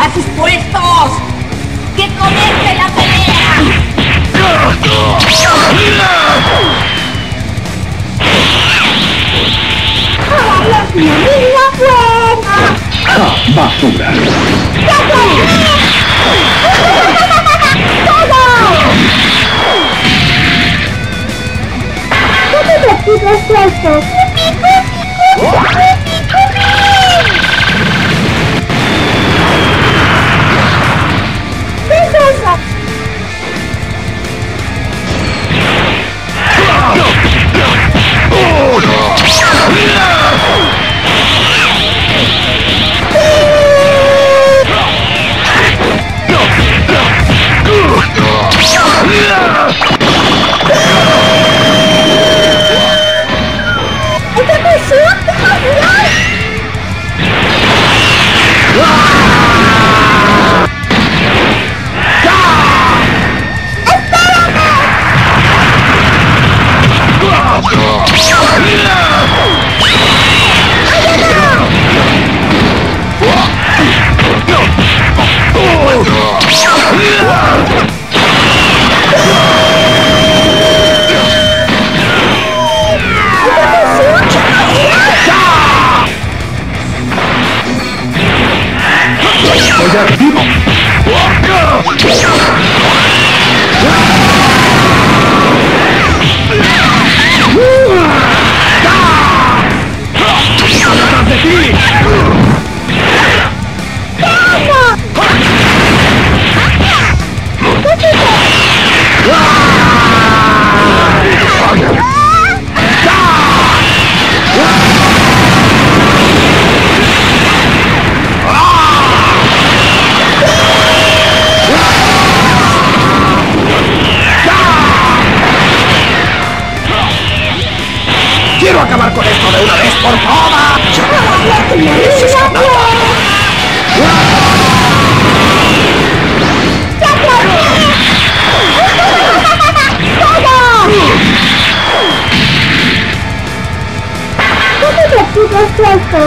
¡A sus puestos! ¡Que comience la pelea! ¡Ahora los niños buena! ¡Ja! ¡Basura! ¡Ya ¡Todo! ¿Qué te But that people? ¡Quiero acabar con esto de una vez por todas! ¡Ya! ¡Mereces ganar! ¿Qué te decides esto?